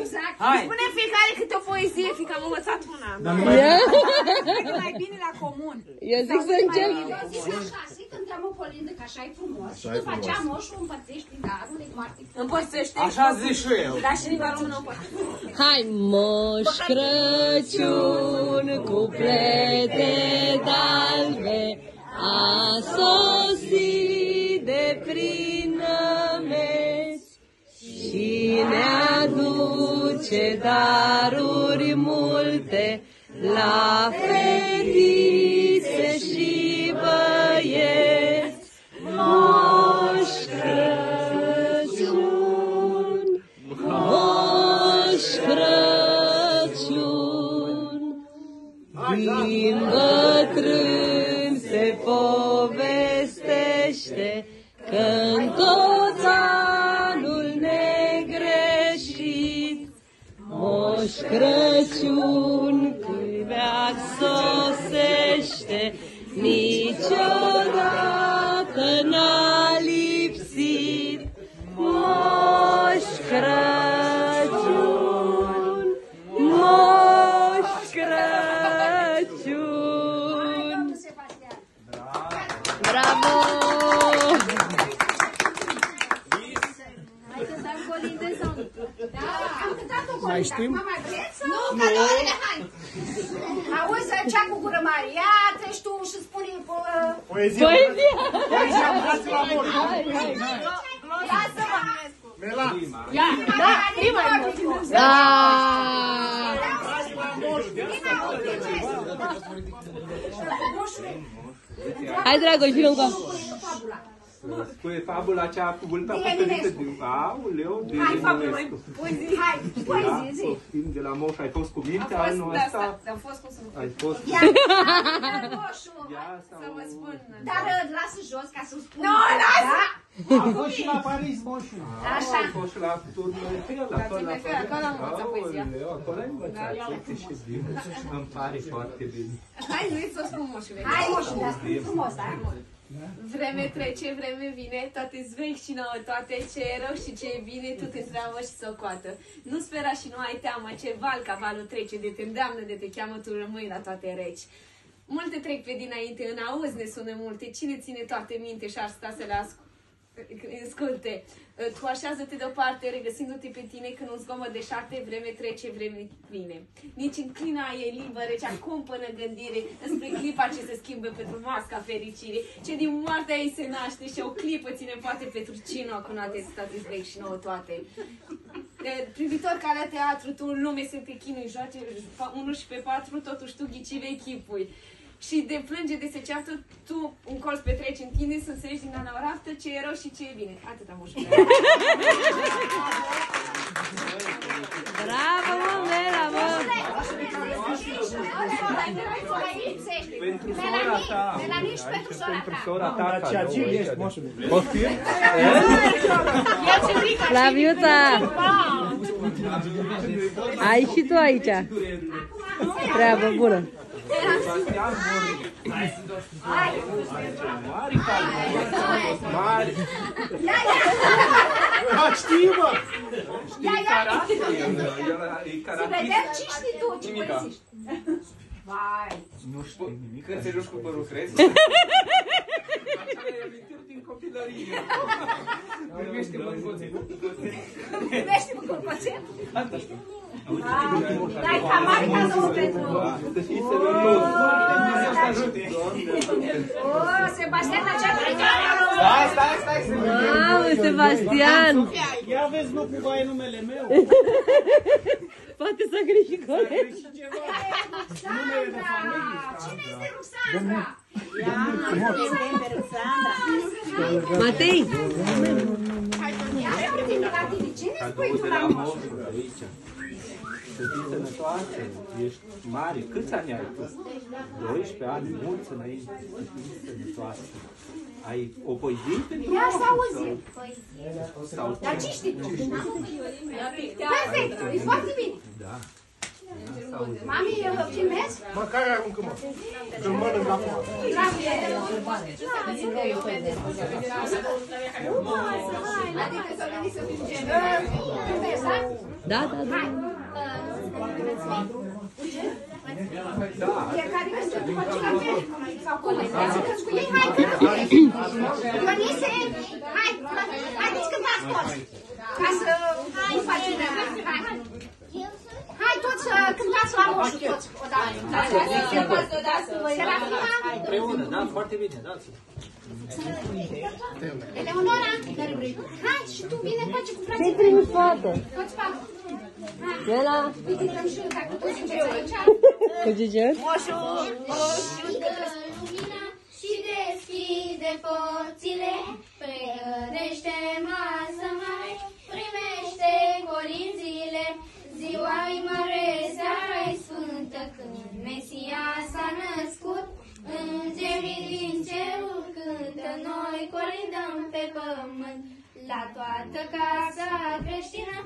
Exact. Hai. Spune fiecare câte o poezie, fiindcă am învățat una. E mai bine la comun. Eu zic să încep. Eu zic așa, să cântăm o colindă, că așa e frumos. Și după aceea moșul împărțește darul de moarte. Împărțește. Așa zic și eu. Dar și limba română împărțește. Hai, Moș Crăciun cu aduce daruri multe la fetițe și băieți. Moș Crăciun, Moș Crăciun, din bătrân se povestește că în Moș Crăciun câinea sosește, niciodată n-a lipsit. Moș Crăciun, Moș Crăciun. Bravo! Mai cântăm colinde sau nu? Da. Am cântat o colindă. Mai știm? Acum mai vreți? Nu, calorile, hai. Auzi, cea cu gură mare. Ia, treci tu și spune... uh, Poezia. Poezia! Poezia, dați la mor. Lasă-mă. Mela. Da, prima e Da! Hai, Dragoș, vină încă. Spune fabula cea cu vulpea Bine, păcălită Eminescu. din... Aoleu, de Hai, fabulă, mai Eminescu. poezie. Hai, poezie, zi. Poftim de la moș, ai fost cu minte A anul fost, da, ăsta? da, a fost cum să nu Ai fost... Ia, moșu. Ia sau... să vă spun. Dar uh, lasă jos ca să spun. Nu, lasă! Da? Am fost și la Paris, moșul. Așa. Ai fost și la turnul Eiffel, La turnul Eiffel, acolo am învățat poezia. Aoleu, acolo ai învățat. Uite ce bine. Îmi pare foarte bine. Hai, nu să o spun moșule. Hai, moșu, dar spune frumos, da? Vreme trece, vreme vine, toate zvechi și nouă, toate ce e rău și ce e bine, tu te întreabă și socoată. Nu spera și nu ai teamă, ce val ca valul trece, de te îndeamnă, de te cheamă, tu rămâi la toate reci. Multe trec pe dinainte, în auz ne sună multe, cine ține toate minte și ar sta să le asculte? Asculte, tu așează-te deoparte, regăsindu-te pe tine când un zgomot de șarte, vreme trece, vreme vine. Nici în clina e liberă, cea cumpănă gândire, înspre clipa ce se schimbă pentru masca fericire, ce din moartea ei se naște și o clipă ține poate pentru cine cu noate state vechi și nouă toate. De, privitor ca la teatru, tu în lume să te chinui, joace unul și pe patru, totuși tu ghicive echipui. Și de plânge de se ceartă, tu un colț petreci în tine să înțelegi din ana raftă ce e rău și ce e bine. Atâta moșule. Bravo, mă, Mela, mă! Pentru sora ta. Melanie și pentru sora Pentru ta. sora ta. Dar ce cadou agil ăsta. ești, moșule. Poftim? Flaviuța! Ai și tu aici. Treabă bună. Sebastian Mori. Mari cadou. Mari. Ah, știi, mă! Ia, ia, Karate. E să karate. vedem ce știi tu, ce păziști. Vai. Nu știu nimic. Când te joci cu părul crezi? Ai amintiri din copilărie. Primește-mă în goțe. Privește-mă cu pățet. Dai ca mare ca să o pentru... Să fii sănătos. Dumnezeu să ajute. O, Sebastian, la cea Stai, stai, stai. Mamă, Sebastian! Ia vezi, nu cumva e numele meu. Poate să greșit corect. Și ceva. Ruxandra! Cine este Ruxandra? Matei! Ia uite la tine, cine spui Cadou tu de la la moș? moșul aici. Să fii sănătoasă, ești mare. Câți ani ai tu? 12 ani, mulți înainte. Să fii sănătoasă. Ai o poezie pentru Ia să moșul auzi. sau- sau Dar ce știi tu? Perfect, e foarte bine. Da. Mami, eu vă filmez? Măcar aruncă-mă. Că-l mănânc acum. Grazie. Adică să veni să fim generi. Cântezi, da? Da, da, da. Fiecare este după ce la fel. Sau colegați cu ei, hai cântați. Ionise, hai, haideți cântați toți. Ca să hai facem Hai. Hai toți să cântați la moșu toți odată. Serafina, Împreună, da? Foarte bine, da? Eleonora, hai și tu bine face cu frații. Ce-ai trimis poate? Toți fac. Ioana, Uite, dăm și dacă tu ziceți aici. cu Gigiu? lumina și deschide porțile, toată casa creștină,